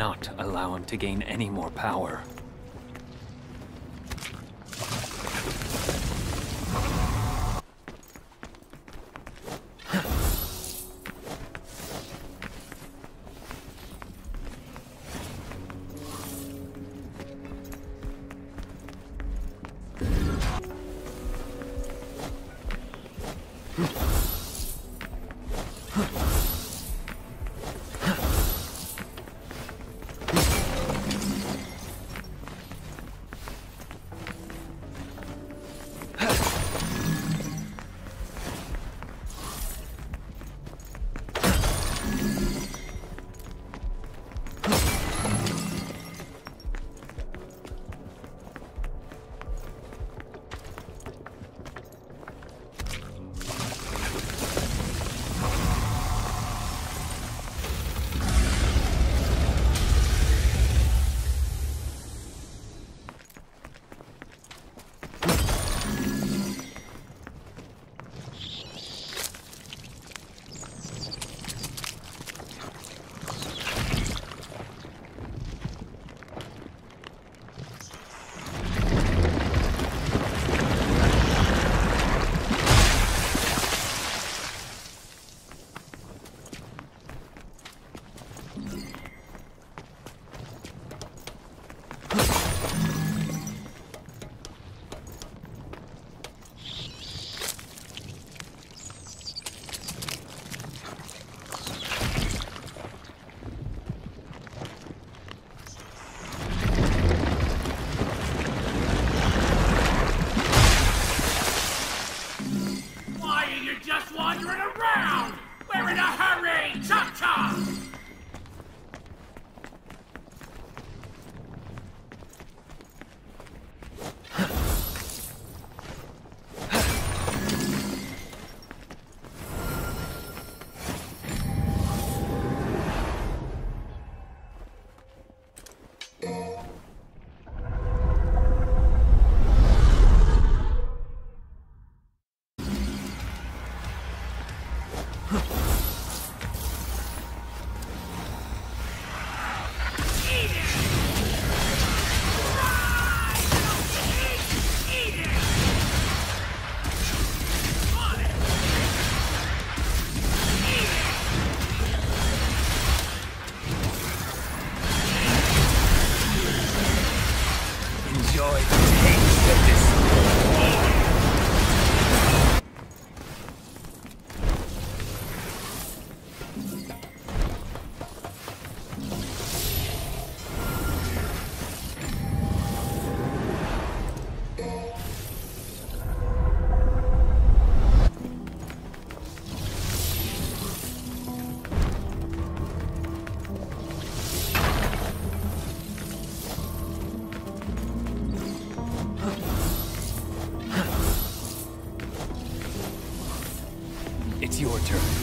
Not allow him to gain any more power. Wandering around? We're in a hurry! Chop chop! It's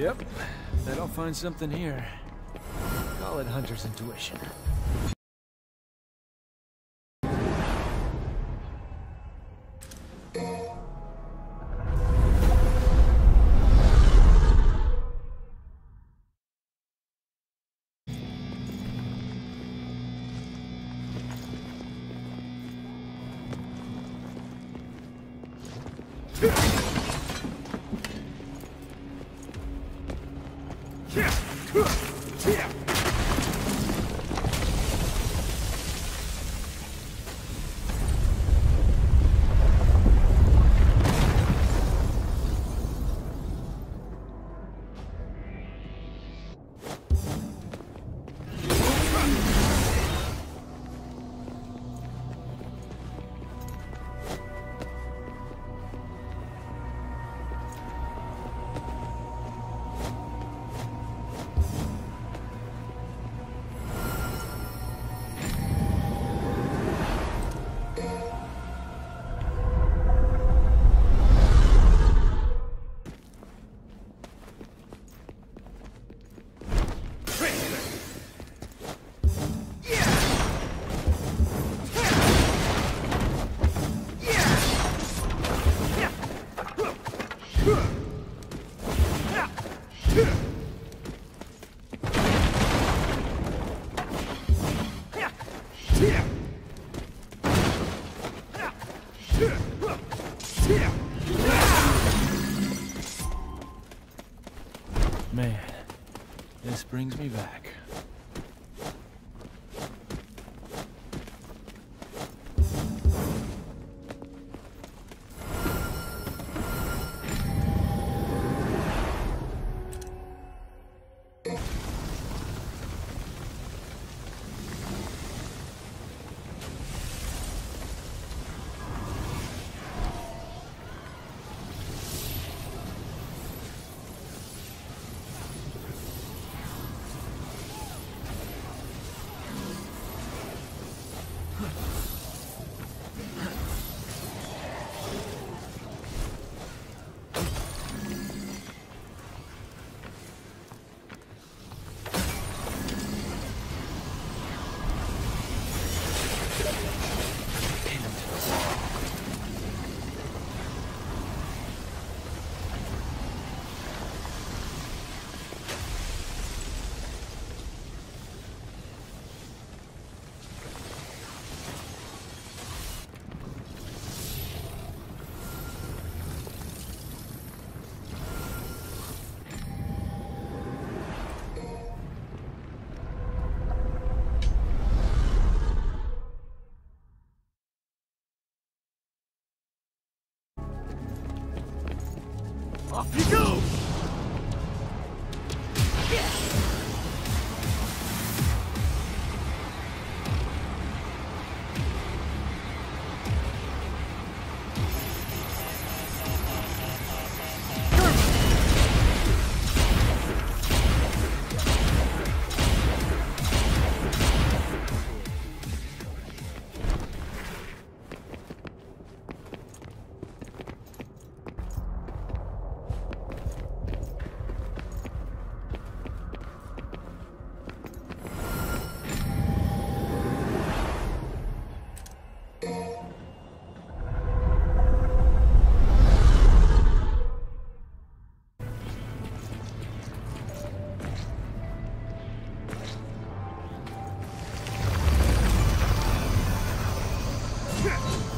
Yep. Bet I'll find something here. Call it Hunter's intuition. Yeah. Man, brings me back. Off you go! Yeah.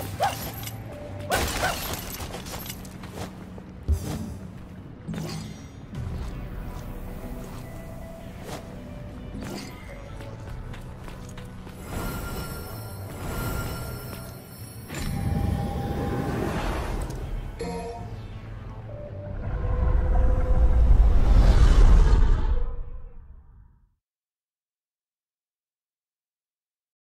Ha ha ha!